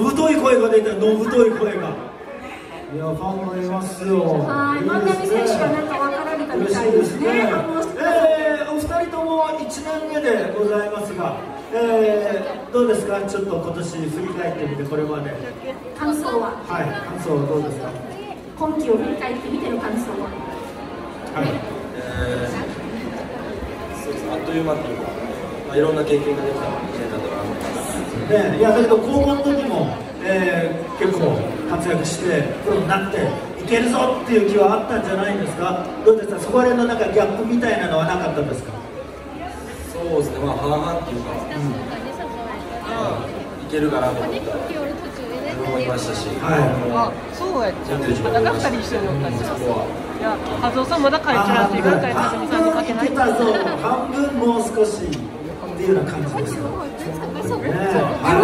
のぶとい声が出たのぶとい声が。いやファンがいますよ。はい万波選手はなんか分かられたみたいですね。えー、お二人とも1年目でございますがえー、どうですか？ちょっと今年振り返ってみてこれまで。感想は？はい感想はどうですか？今季を振り返ってみての感想は？はい、えー、そうですあっという間っていうか、まあ、いろんな経験ができた1年だとねいやだけど高校の時も、えー、結構活躍してプロになっていけるぞっていう気はあったんじゃないんですか？どうですか？そこら辺のなんかギャップみたいなのはなかったですか？そうですね。まあ半々っていうか、うん。まあ、いけるかなと思ったら思いましたし、はい、あそうやっちゃうだから2人一緒におったんですいや、和夫さんまだ帰っちゃうし、今回はずみさんにかけない。半分もう少しっていうような感じですよ。手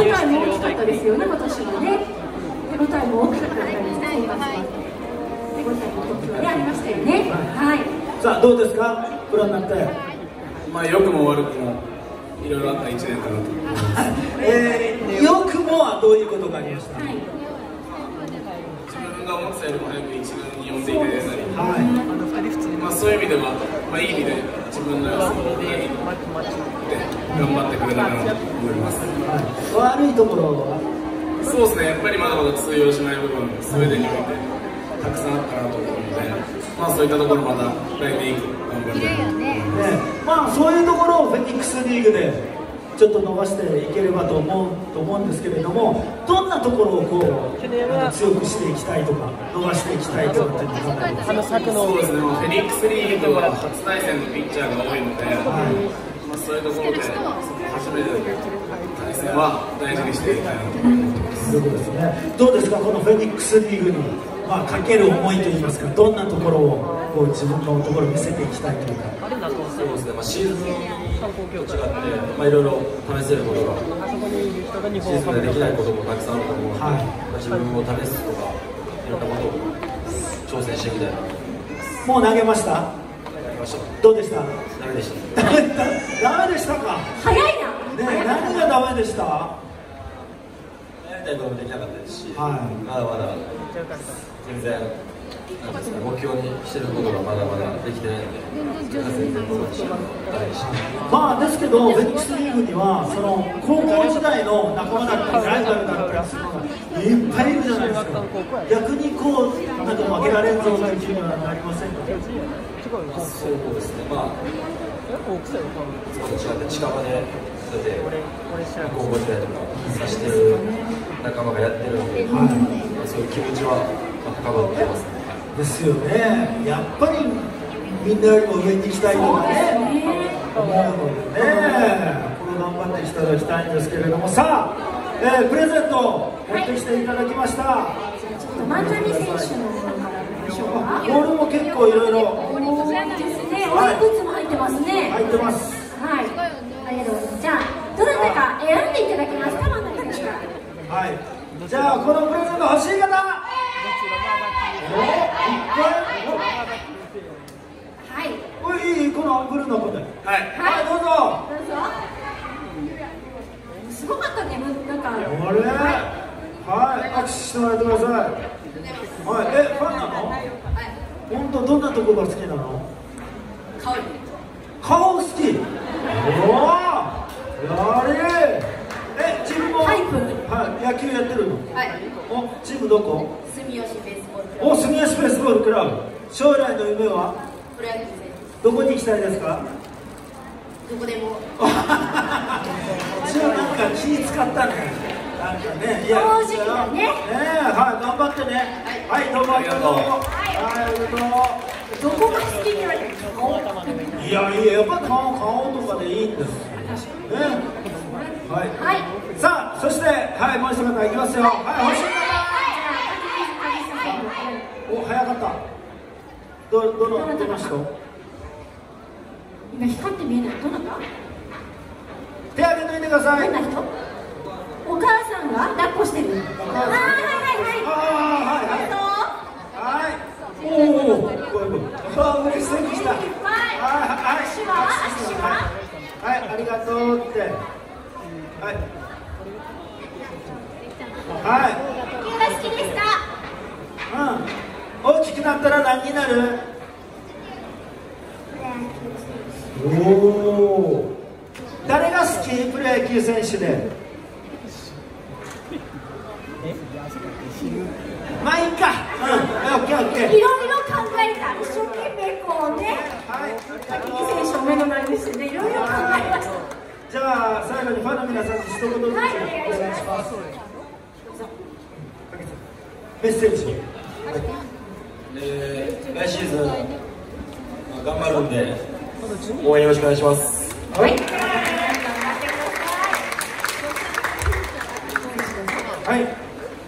応えも大きかったですよね、今年はね。手応えも大きかったですね、手応えも時はね、ありましたよね。はい。さあ、どうですか、ご覧になって。まあ、良くも悪くも。いろいろあった一年かなと思います。えー、良くもはどういうことがありました？はい自分が思ってたよりも早く一軍に呼んでいただいたり、はいまあ、そういう意味では、まあ、いい意味で自分の予想を頑張ってくれたかなと思います、悪いところはそうですねやっぱりまだまだ通用しない部分すべてにおいてたくさんあったなと思うので、まあ、そういったところまた来年以降頑張りたいなと思います、ね、まあそういうところをフェニックスリーグでちょっと伸ばしていければと思うと思うんですけれどもどんなところをこう強くしていきたいとか伸ばしていきたいとかっていうのがあの作のそうですねフェニックスリーグは初対戦のピッチャーが多いので、はい。まあ、そういうところで初めての対戦は大事にしていきたいなと思ってます。そうですねどうですか？このフェニックスリーグにまあ、かける思いといいますかどんなところをこう自分のところ見せていきたいというかそうですね、まあ、シーズンと違って、まあ、いろいろ試せることがシーズンでできないこともたくさんあると思うので、はい。まあ、自分を試すとかいろんなことを挑戦してみたいなもう投げました？どうでした？ダメでした。ダメでしたか？早いな。ね何がダメでした？やりたいこともできなかったですし、はい、まだまだ全然目標にしてることがまだまだできてないので、まあですけど、フェックスリーグにはその高校時代の仲間だったりライバルだったりするのがいっぱいいるじゃないですか。逆にこうなんか負けられんぞという気にはなりませんか。そうですね。まあ。少し違って近場でそうやって高校時代とかさしてる仲間がやってるので、はい、そういう気持ちは高まってますね。ですよね。やっぱりみんなよりも上に行きたいとかね、思うのでね、これ頑張っていただきたいんですけれども、さあ、えー、プレゼント持ってきていただきました。はい、万谷選手のボールも結構いろいろ。ですね。おいくつも入ってますね。入ってます。はい。ありがとうございます。じゃあ、どなたか選んでいただけますか、万谷選手はい。じゃあ、このプレゼント欲しい方。はい。これいいこのアングルの子ではい、はい、どうぞ。どうぞすごかったねなんか。あれ？はい。握手してもらってください。はい。えファンなの？本当どんなとこが好きなの？顔顔好き。おおやれ野球やってるの？はい。おチームどこ？住吉ベースボールお住吉ベースボールクラブ。将来の夢は？プロ野球どこに行きたいですか？どこでも。一応なんか気使ったね。なんかねいや正直ね。ねはい頑張ってね。はい、はい、どうも。ありがとう。はいありがとうどこが好きに言われて顔いやいややっぱ顔顔とかでいいんですね。はい、はい、はいもう一方いきますよ。はい欲しい方お早かった。どどのどの人？今光って見えない。どなた？手挙げといてください。どんな人お母さんが抱っこしてる。あはいはいはい。はいはい。はい。おおあ嬉しそうでした。はいはい。は？いありがとうって。はいはい。野球が好きですかうん。大きくなったら何になる？おお誰が好き？プロ野球選手で。まあいいか。うん。オッケーオッケー。いろいろ考えた。一生懸命こうね。はい。先に選手を目の前にしてね。いろいろ考えました。じゃあ最後にファンの皆さんに一言ずつおはい願いしますメッセージえー来シーズン、まあ頑張るんで応援よろしくお願いします。はい。はい。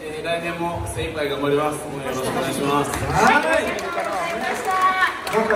えー来年も精一杯頑張ります。よろしくお願いします。はい